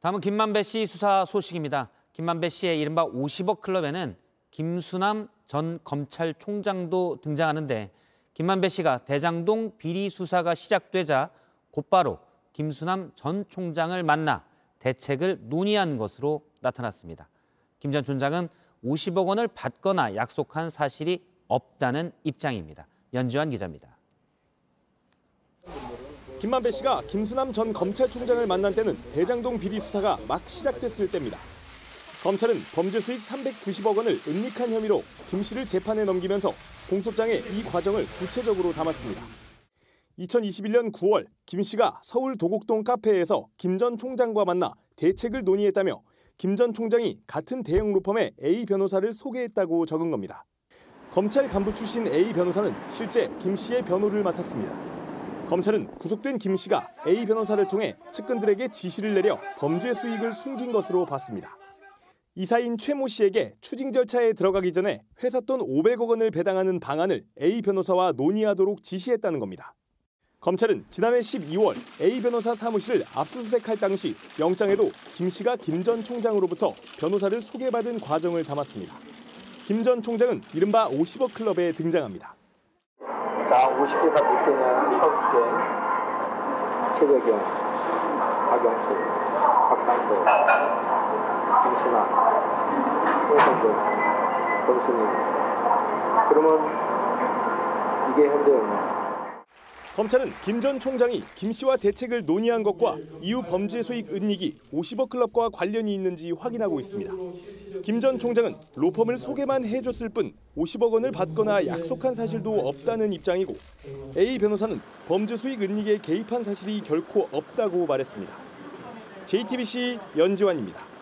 다음은 김만배 씨 수사 소식입니다. 김만배 씨의 이른바 50억 클럽에는 김수남 전 검찰총장도 등장하는데 김만배 씨가 대장동 비리 수사가 시작되자 곧바로 김수남 전 총장을 만나 대책을 논의한 것으로 나타났습니다. 김 전 총장은 50억 원을 받거나 약속한 사실이 없다는 입장입니다. 연지환 기자입니다. 김만배 씨가 김수남 전 검찰총장을 만난 때는 대장동 비리 수사가 막 시작됐을 때입니다. 검찰은 범죄 수익 390억 원을 은닉한 혐의로 김 씨를 재판에 넘기면서 공소장에 이 과정을 구체적으로 담았습니다. 2021년 9월 김 씨가 서울 도곡동 카페에서 김 전 총장과 만나 대책을 논의했다며 김 전 총장이 같은 대형 로펌의 A 변호사를 소개했다고 적은 겁니다. 검찰 간부 출신 A 변호사는 실제 김 씨의 변호를 맡았습니다. 검찰은 구속된 김 씨가 A 변호사를 통해 측근들에게 지시를 내려 범죄 수익을 숨긴 것으로 봤습니다. 이사인 최 모 씨에게 추징 절차에 들어가기 전에 회사 돈 500억 원을 배당하는 방안을 A 변호사와 논의하도록 지시했다는 겁니다. 검찰은 지난해 12월 A 변호사 사무실을 압수수색할 당시 영장에도 김 씨가 김 전 총장으로부터 변호사를 소개받은 과정을 담았습니다. 김 전 총장은 이른바 50억 클럽에 등장합니다. 자, 50개가 몇 개냐? 서울대, 최재경, 박영수, 박상도, 김신아, 홍성근, 권순일. 그러면 이게 현재 얼마? 검찰은 김 전 총장이 김 씨와 대책을 논의한 것과 이후 범죄 수익 은닉이 50억 클럽과 관련이 있는지 확인하고 있습니다. 김 전 총장은 로펌을 소개만 해줬을 뿐 50억 원을 받거나 약속한 사실도 없다는 입장이고 A 변호사는 범죄 수익 은닉에 개입한 사실이 결코 없다고 말했습니다. JTBC 연지환입니다.